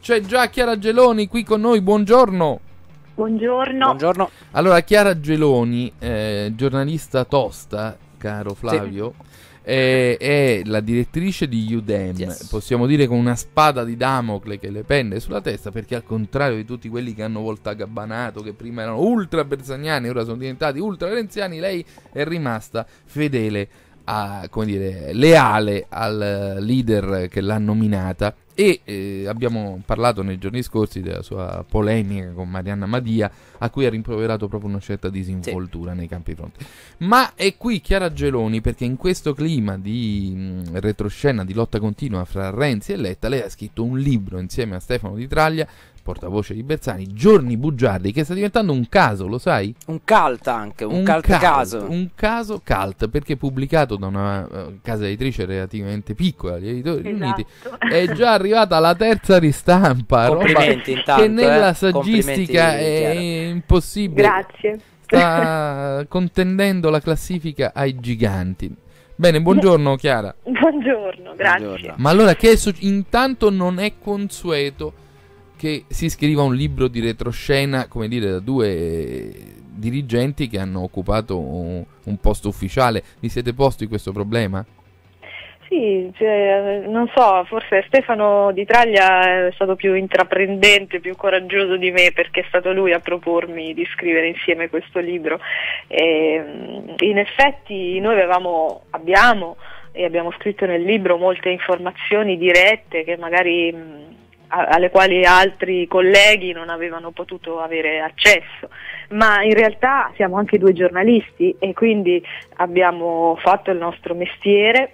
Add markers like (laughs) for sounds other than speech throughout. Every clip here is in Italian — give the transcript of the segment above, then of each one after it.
C'è già Chiara Geloni qui con noi, buongiorno. Buongiorno. Buongiorno. Allora, Chiara Geloni, eh, giornalista tosta, caro Flavio, sì. è, è, la direttrice di Udem, yes. possiamo dire con una spada di Damocle che le pende sulla testa, perché al contrario di tutti quelli che hanno volta gabbanato, che prima erano ultra bersaniani, ora sono diventati ultra renziani, lei è rimasta fedele a, come dire, leale al leader che l'ha nominata e eh, abbiamo parlato nei giorni scorsi della sua polemica con Marianna Madia a cui ha rimproverato proprio una certa disinvoltura sì. nei campi fronti ma è qui Chiara Geloni perché in questo clima di mh, retroscena di lotta continua fra Renzi e Letta lei ha scritto un libro insieme a Stefano Di Traglia portavoce di Bersani, Giorni Bugiardi, che sta diventando un caso, lo sai? Un cult anche, un, un cult, cult caso. Un caso cult, perché pubblicato da una uh, casa editrice relativamente piccola, gli editori esatto. uniti, è già arrivata alla terza ristampa. Complimenti intanto. Che nella eh? saggistica è impossibile. Grazie. Sta (laughs) contendendo la classifica ai giganti. Bene, buongiorno Chiara. Buongiorno, grazie. Buongiorno. Ma allora che su- intanto non è consueto che si scriva un libro di retroscena, come dire, da due dirigenti che hanno occupato un, un posto ufficiale. Vi siete posti questo problema? Sì, cioè, non so, forse Stefano Di Traglia è stato più intraprendente, più coraggioso di me perché è stato lui a propormi di scrivere insieme questo libro. E, in effetti noi avevamo, abbiamo e abbiamo scritto nel libro molte informazioni dirette che magari alle quali altri colleghi non avevano potuto avere accesso, ma in realtà siamo anche due giornalisti e quindi abbiamo fatto il nostro mestiere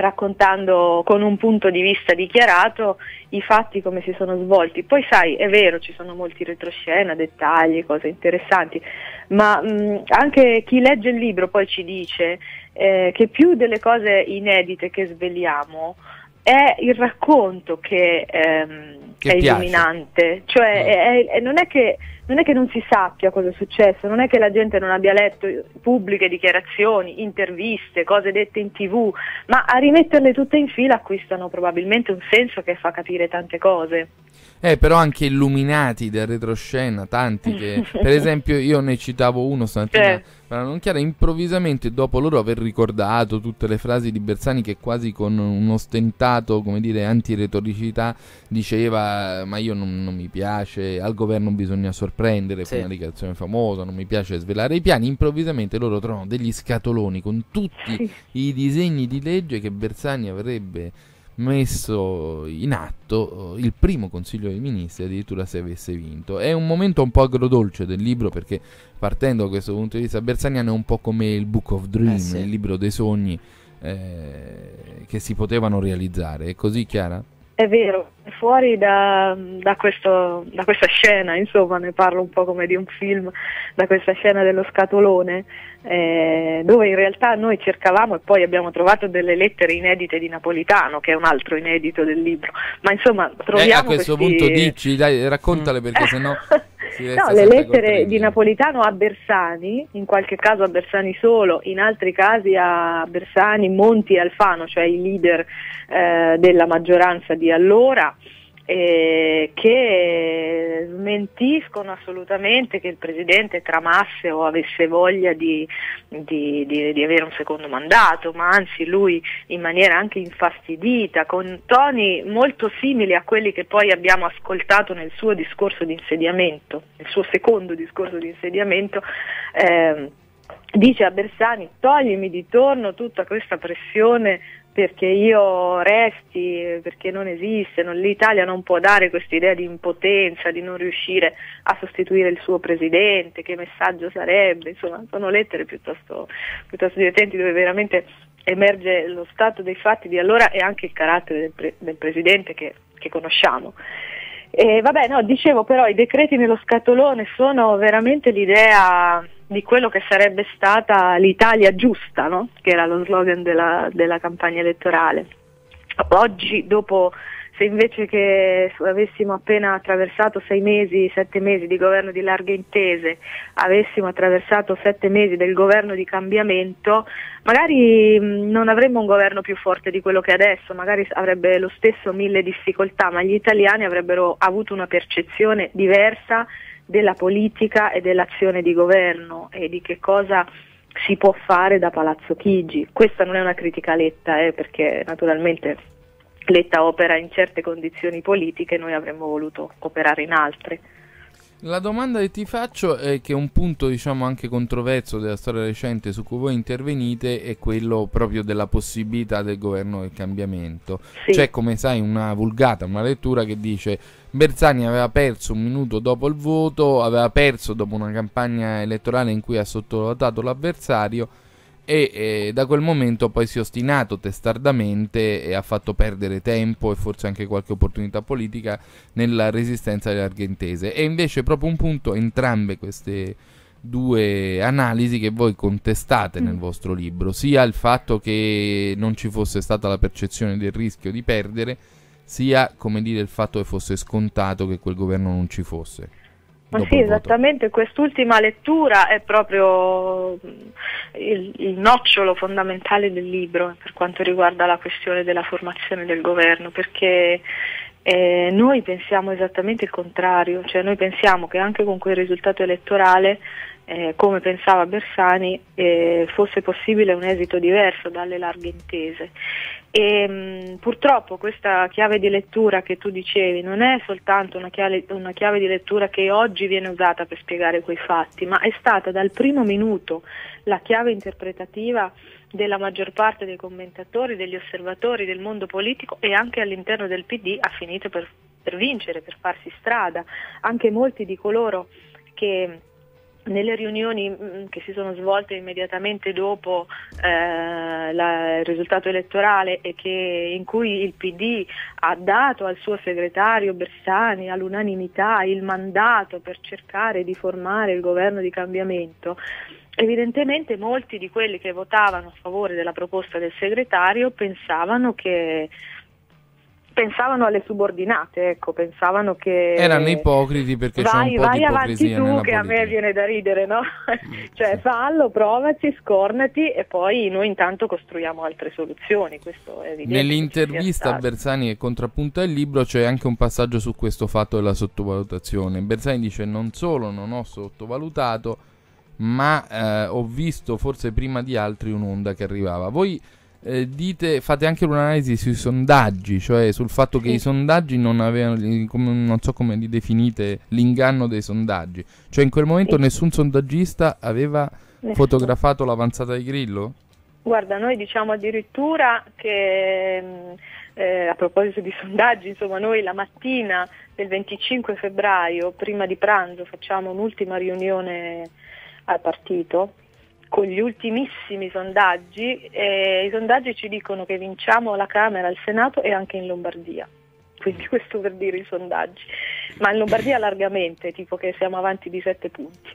raccontando con un punto di vista dichiarato i fatti come si sono svolti. Poi sai, è vero, ci sono molti retroscena, dettagli, cose interessanti, ma mh, anche chi legge il libro poi ci dice eh, che più delle cose inedite che sveliamo è il racconto che, ehm, che è illuminante, cioè no. è, è, non, è che, non, è che, non si sappia cosa è successo, non è che la gente non abbia letto pubbliche dichiarazioni, interviste, cose dette in tv, ma a rimetterle tutte in fila acquistano probabilmente un senso che fa capire tante cose. Eh, però anche illuminati del retroscena, tanti che, per (laughs) esempio, io ne citavo uno stamattina, eh. Ma non chiaro, improvvisamente dopo loro aver ricordato tutte le frasi di Bersani che quasi con un ostentato, come dire, antiretoricità diceva ma io non, non mi piace, al governo bisogna sorprendere, sì. una dichiarazione famosa, non mi piace svelare i piani, improvvisamente loro trovano degli scatoloni con tutti i disegni di legge che Bersani avrebbe messo in atto eh, il primo Consiglio dei Ministri, addirittura se avesse vinto. È un momento un po' agrodolce del libro perché partendo da questo punto di vista bersaniano è un po' come il Book of Dreams, eh sì. il libro dei sogni eh, che si potevano realizzare. È così Chiara? È vero, fuori da, da, questo, da, questa scena, insomma, ne parlo un po' come di un film, da questa scena dello scatolone, eh, dove in realtà noi cercavamo e poi abbiamo trovato delle lettere inedite di Napolitano, che è un altro inedito del libro, ma insomma troviamo... Eh, a questo questi... punto dici, dai, raccontale perché sennò... (laughs) No, le lettere di Napolitano a Bersani, in qualche caso a Bersani solo, in altri casi a Bersani, Monti e Alfano, cioè i leader eh, della maggioranza di allora, eh, che smentiscono assolutamente che il Presidente tramasse o avesse voglia di, di, di, di, avere un secondo mandato, ma anzi lui in maniera anche infastidita, con toni molto simili a quelli che poi abbiamo ascoltato nel suo discorso di insediamento, nel suo secondo discorso di insediamento. Eh, dice a Bersani toglimi di torno tutta questa pressione perché io resti, perché non esiste, non, l'Italia non può dare questa idea di impotenza, di non riuscire a sostituire il suo presidente, che messaggio sarebbe, insomma sono lettere piuttosto, piuttosto divertenti dove veramente emerge lo stato dei fatti di allora e anche il carattere del, pre- del presidente che, che conosciamo. E vabbè, no, dicevo però i decreti nello scatolone sono veramente l'idea di quello che sarebbe stata l'Italia giusta, no? che era lo slogan della, della campagna elettorale. Oggi, dopo se invece che avessimo appena attraversato sei mesi, sette mesi di governo di larghe intese, avessimo attraversato sette mesi del governo di cambiamento, magari non avremmo un governo più forte di quello che è adesso, magari avrebbe lo stesso mille difficoltà, ma gli italiani avrebbero avuto una percezione diversa della politica e dell'azione di governo e di che cosa si può fare da Palazzo Chigi. Questa non è una critica letta, eh, perché naturalmente Letta opera in certe condizioni politiche, noi avremmo voluto operare in altre. La domanda che ti faccio è che un punto diciamo anche controverso della storia recente su cui voi intervenite è quello proprio della possibilità del governo del cambiamento. Sì. C'è come sai una vulgata, una lettura che dice Bersani aveva perso un minuto dopo il voto, aveva perso dopo una campagna elettorale in cui ha sottovalutato l'avversario e eh, da quel momento poi si è ostinato testardamente e ha fatto perdere tempo e forse anche qualche opportunità politica nella resistenza alle argentese e invece proprio un punto entrambe queste due analisi che voi contestate nel mm. vostro libro sia il fatto che non ci fosse stata la percezione del rischio di perdere sia come dire il fatto che fosse scontato che quel governo non ci fosse ma sì, esattamente, quest'ultima lettura è proprio mm, il, il, nocciolo fondamentale del libro per quanto riguarda la questione della formazione del governo, perché eh, noi pensiamo esattamente il contrario, cioè noi pensiamo che anche con quel risultato elettorale, eh, come pensava Bersani, eh, fosse possibile un esito diverso dalle larghe intese e mh, purtroppo questa chiave di lettura che tu dicevi non è soltanto una chiave, una chiave, di lettura che oggi viene usata per spiegare quei fatti, ma è stata dal primo minuto la chiave interpretativa della maggior parte dei commentatori, degli osservatori del mondo politico e anche all'interno del PD ha finito per, per vincere, per farsi strada. Anche molti di coloro che nelle riunioni mm, che si sono svolte immediatamente dopo eh, la, il risultato elettorale e che, in cui il PD ha dato al suo segretario Bersani all'unanimità il mandato per cercare di formare il governo di cambiamento, evidentemente molti di quelli che votavano a favore della proposta del segretario pensavano che pensavano alle subordinate, ecco, pensavano che... Erano ipocriti perché vai, c'è un po' vai avanti tu che a me viene da ridere, no? (laughs) cioè fallo, provaci, scornati e poi noi intanto costruiamo altre soluzioni, questo è evidente. Nell'intervista a Bersani che contrappunta il libro c'è anche un passaggio su questo fatto della sottovalutazione. Bersani dice non solo non ho sottovalutato, ma eh, ho visto forse prima di altri un'onda che arrivava. Voi eh, dite, fate anche un'analisi sui sondaggi, cioè sul fatto che sì. i sondaggi non avevano, come, non so come li definite, l'inganno dei sondaggi. Cioè in quel momento sì. nessun sondaggista aveva nessun. fotografato l'avanzata di Grillo? Guarda, noi diciamo addirittura che mm, eh, a proposito di (laughs) sondaggi, insomma noi la mattina del 25 febbraio, prima di pranzo, facciamo un'ultima riunione al partito con gli ultimissimi sondaggi, eh, i sondaggi ci dicono che vinciamo la Camera, il Senato e anche in Lombardia. Quindi questo per dire i sondaggi. Ma in Lombardia largamente, tipo che siamo avanti di sette punti.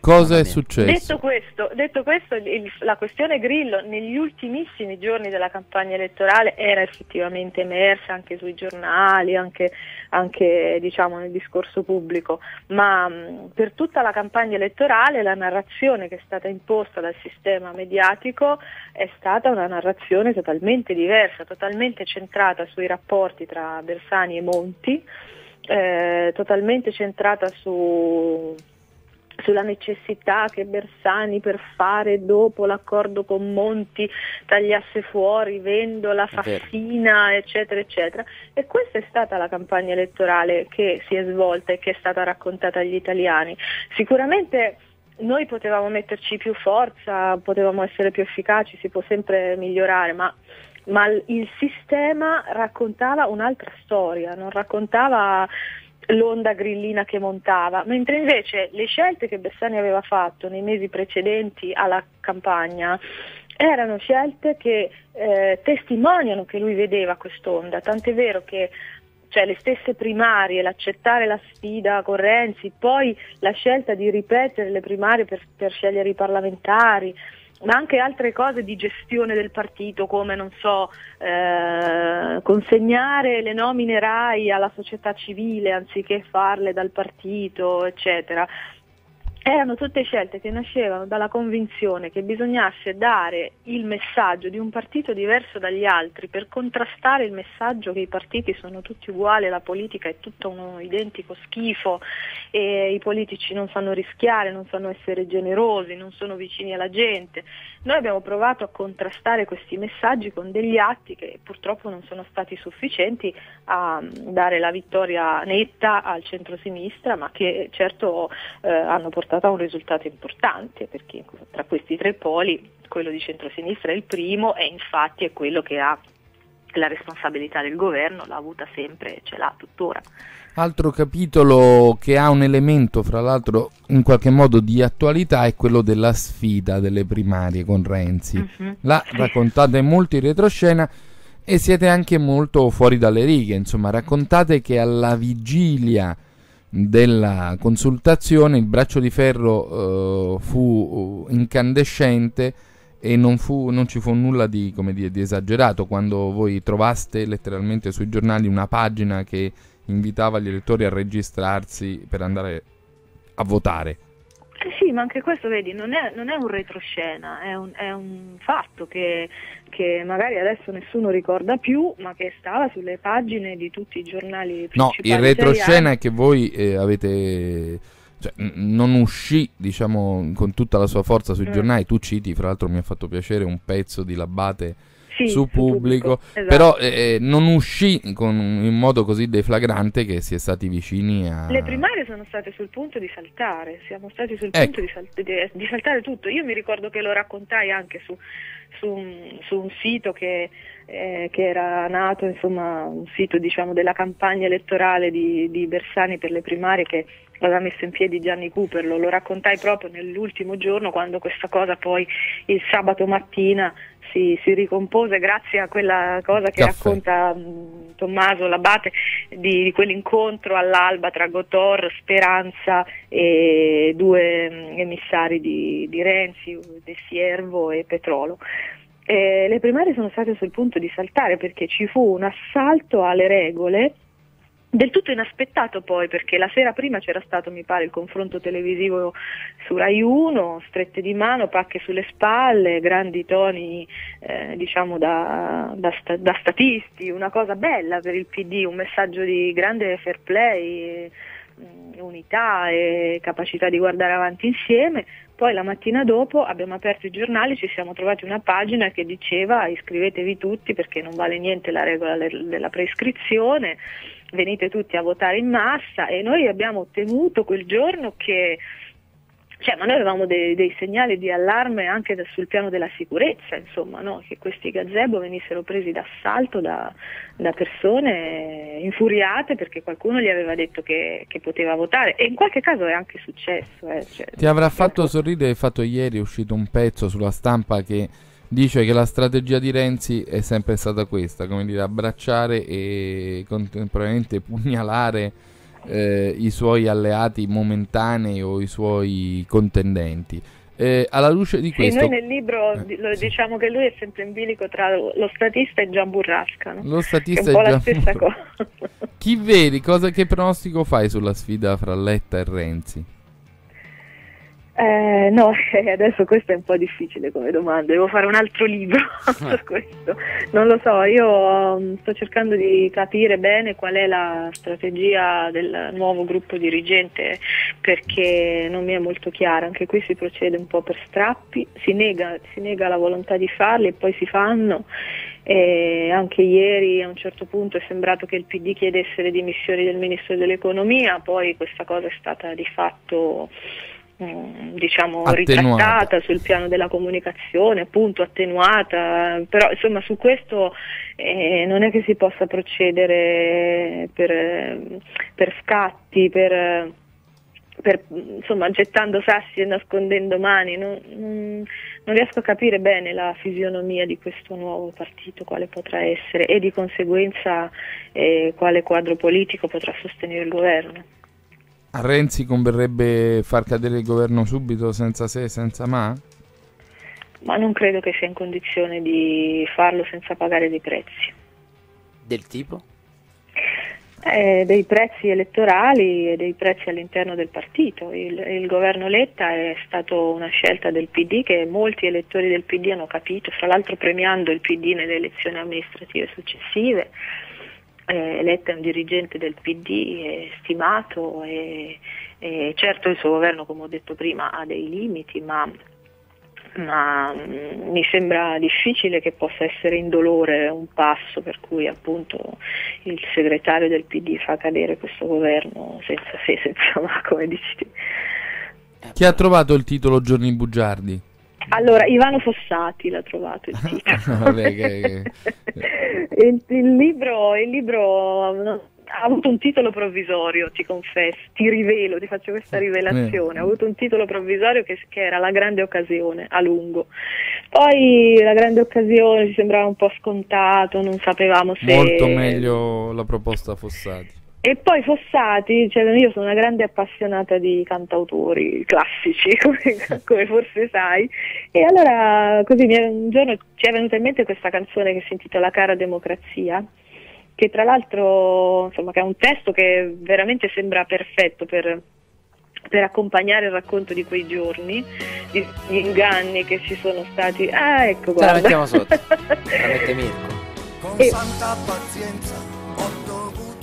Cosa è successo? Detto questo, detto questo il, la questione Grillo negli ultimissimi giorni della campagna elettorale era effettivamente emersa anche sui giornali, anche, anche diciamo, nel discorso pubblico, ma mh, per tutta la campagna elettorale la narrazione che è stata imposta dal sistema mediatico è stata una narrazione totalmente diversa, totalmente centrata sui rapporti tra Bersani e Monti, eh, totalmente centrata su sulla necessità che Bersani per fare dopo l'accordo con Monti tagliasse fuori Vendola, Fassina, eccetera, eccetera. E questa è stata la campagna elettorale che si è svolta e che è stata raccontata agli italiani. Sicuramente noi potevamo metterci più forza, potevamo essere più efficaci, si può sempre migliorare, ma ma il sistema raccontava un'altra storia, non raccontava l'onda grillina che montava, mentre invece le scelte che Bersani aveva fatto nei mesi precedenti alla campagna erano scelte che eh, testimoniano che lui vedeva quest'onda, tant'è vero che cioè, le stesse primarie, l'accettare la sfida con Renzi, poi la scelta di ripetere le primarie per, per scegliere i parlamentari, ma anche altre cose di gestione del partito come non so eh, consegnare le nomine RAI alla società civile anziché farle dal partito eccetera erano tutte scelte che nascevano dalla convinzione che bisognasse dare il messaggio di un partito diverso dagli altri per contrastare il messaggio che i partiti sono tutti uguali, la politica è tutto uno identico schifo e i politici non sanno rischiare, non sanno essere generosi, non sono vicini alla gente. Noi abbiamo provato a contrastare questi messaggi con degli atti che purtroppo non sono stati sufficienti a dare la vittoria netta al centro-sinistra, ma che certo eh, hanno portato portato a un risultato importante, perché tra questi tre poli quello di centrosinistra è il primo e infatti è quello che ha la responsabilità del governo, l'ha avuta sempre e ce l'ha tuttora. Altro capitolo che ha un elemento, fra l'altro, in qualche modo di attualità è quello della sfida delle primarie con Renzi. Uh-huh. La raccontate molto in retroscena e siete anche molto fuori dalle righe, insomma, raccontate che alla vigilia della consultazione il braccio di ferro uh, fu incandescente e non, fu, non, ci fu nulla di, dire, di, esagerato quando voi trovaste letteralmente sui giornali una pagina che invitava gli elettori a registrarsi per andare a votare. Eh sì, ma anche questo, vedi, non è, non è un retroscena, è un, è un fatto che, che, magari adesso nessuno ricorda più, ma che stava sulle pagine di tutti i giornali principali. No, il retroscena è che voi eh, avete... Cioè, non uscì diciamo con tutta la sua forza sui mm. giornali tu citi fra l'altro mi ha fatto piacere un pezzo di Labate sì, su pubblico, esatto. però eh, eh, non uscì con, in modo così deflagrante che si è stati vicini a... Le primarie sono state sul punto di saltare, siamo stati sul ecco. punto di, sal- di, di, saltare tutto. Io mi ricordo che lo raccontai anche su, su, un, su un, sito che, eh, che, era nato, insomma, un sito diciamo, della campagna elettorale di, di Bersani per le primarie che l'aveva messo in piedi Gianni Cooper, lo, raccontai proprio nell'ultimo giorno quando questa cosa poi il sabato mattina si, si, ricompose grazie a quella cosa che Caffè. racconta um, Tommaso Labate di, di, quell'incontro all'alba tra Gotor, Speranza e due um, emissari di, di Renzi, De Siervo e Petrolo. E le primarie sono state sul punto di saltare perché ci fu un assalto alle regole del tutto inaspettato poi perché la sera prima c'era stato mi pare il confronto televisivo su Rai 1, strette di mano, pacche sulle spalle, grandi toni eh, diciamo da, da, da, statisti, una cosa bella per il PD, un messaggio di grande fair play, mm, unità e capacità di guardare avanti insieme. Poi la mattina dopo abbiamo aperto i giornali, ci siamo trovati una pagina che diceva iscrivetevi tutti perché non vale niente la regola della prescrizione venite tutti a votare in massa e noi abbiamo ottenuto quel giorno che cioè, ma noi avevamo dei, dei, segnali di allarme anche da, sul piano della sicurezza, insomma, no? che questi gazebo venissero presi d'assalto da, da, persone infuriate perché qualcuno gli aveva detto che, che, poteva votare e in qualche caso è anche successo. Eh, cioè, Ti avrà fatto sorridere il fatto ieri è uscito un pezzo sulla stampa che dice che la strategia di Renzi è sempre stata questa, come dire, abbracciare e contemporaneamente (laughs) pugnalare eh, i suoi alleati momentanei o i suoi contendenti. Eh, alla luce di questo... Sì, noi nel libro eh, diciamo che lui è sempre in bilico tra lo statista e Gian Burrasca. No? Lo statista è, un po' la stessa cosa. Chi vedi, cosa, che pronostico fai sulla sfida fra Letta e Renzi? Eh, no, (laughs) adesso questo è un po' difficile come domanda, devo fare un altro libro (laughs) su questo. Non lo so, io um, sto cercando di capire bene qual è la strategia del nuovo gruppo dirigente perché non mi è molto chiara, anche qui si procede un po' per strappi, si nega, si nega la volontà di farli e poi si fanno. E anche ieri a un certo punto è sembrato che il PD chiedesse le dimissioni del Ministro dell'Economia, poi questa cosa è stata di fatto Mm, diciamo attenuata. ritrattata sul piano della comunicazione, appunto attenuata, però insomma su questo eh, non è che si possa procedere per, per scatti, per, per, insomma gettando sassi e nascondendo mani, non, non, non, riesco a capire bene la fisionomia di questo nuovo partito, quale potrà essere e di conseguenza eh, quale quadro politico potrà sostenere il governo. A Renzi converrebbe far cadere il governo subito senza se e senza ma? ma non credo che sia in condizione di farlo senza pagare dei prezzi. Del tipo? Eh, dei prezzi elettorali e dei prezzi all'interno del partito. Il, il, governo Letta è stato una scelta del PD che molti elettori del PD hanno capito, fra l'altro premiando il PD nelle elezioni amministrative successive. Eh, Letta è un dirigente del PD stimato e, e certo il suo governo, come ho detto prima, ha dei limiti, ma ma mm, mi sembra difficile che possa essere indolore un passo per cui appunto il segretario del PD fa cadere questo governo senza se, (laughs) senza ma, come dici Chi ha trovato il titolo Giorni Bugiardi? Allora, Ivano Fossati l'ha trovato il titolo. (laughs) Vabbè, che... (laughs) il, il, libro, il libro ha avuto un titolo provvisorio, ti confesso, ti rivelo, ti faccio questa rivelazione, eh. ha avuto un titolo provvisorio che, che, era La grande occasione, a lungo. Poi la grande occasione ci sembrava un po' scontato, non sapevamo se... Molto meglio la proposta Fossati. E poi Fossati, cioè io sono una grande appassionata di cantautori classici, (laughs) come, come forse sai, e allora così un giorno ci è venuta in mente questa canzone che si intitola Cara Democrazia, che tra l'altro insomma, che è un testo che veramente sembra perfetto per, per accompagnare il racconto di quei giorni, gli inganni che ci sono stati. Ah, ecco, guarda. Ce la mettiamo sotto. la mette (laughs) Mirko. E...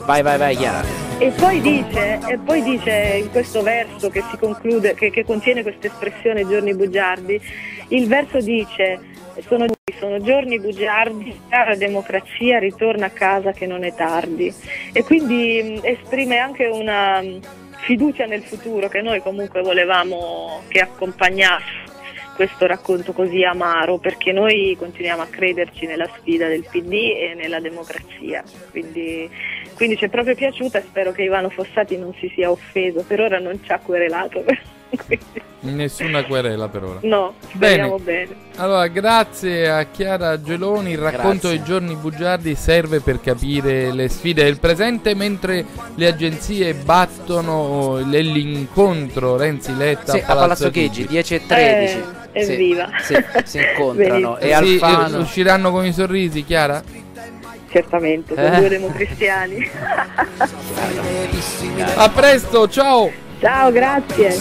Vai, vai, vai, Chiara. E poi dice, e poi dice in questo verso che si conclude, che, che contiene questa espressione giorni bugiardi, il verso dice sono, sono giorni bugiardi, cara democrazia, ritorna a casa che non è tardi. E quindi esprime anche una fiducia nel futuro che noi comunque volevamo che accompagnasse questo racconto così amaro perché noi continuiamo a crederci nella sfida del PD e nella democrazia. Quindi, quindi ci è proprio piaciuta e spero che Ivano Fossati non si sia offeso, per ora non ci ha querelato. (laughs) Nessuna querela per ora. No, speriamo bene. bene. Allora, grazie a Chiara Geloni. Il racconto grazie. dei giorni bugiardi serve per capire le sfide del presente mentre le agenzie battono l'incontro Renzi Letta sì, a Palazzo Chigi 10 e 13. Eh, evviva. Sì, si incontrano (laughs) e sì, Alfano. usciranno con i sorrisi, Chiara? Certamente, sono eh? due democristiani. (laughs) a presto, ciao! Ciao, grazie.